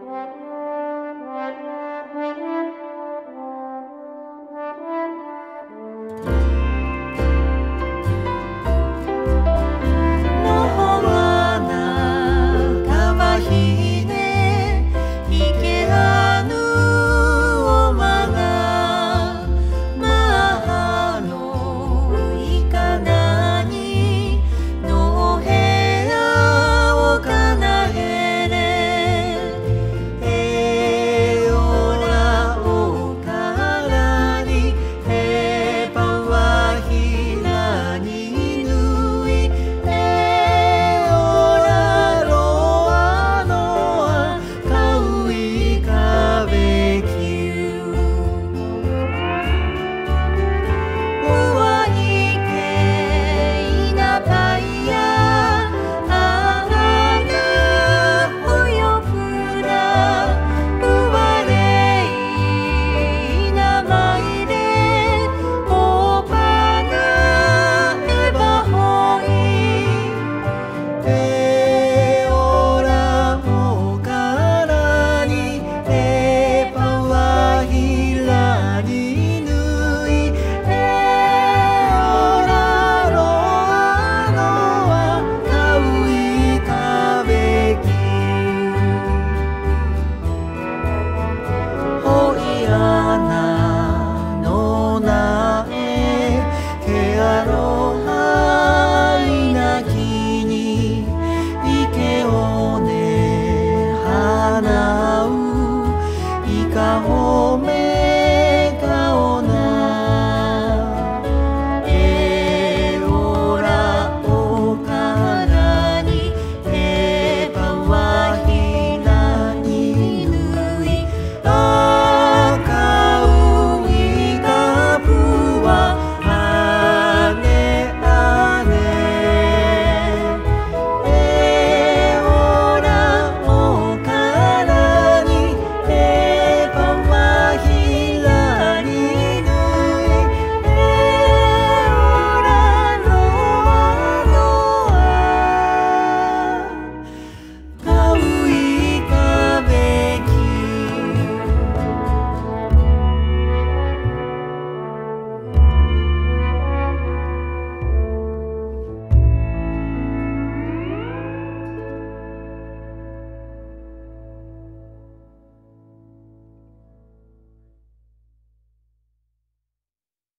Bye. Oh, man.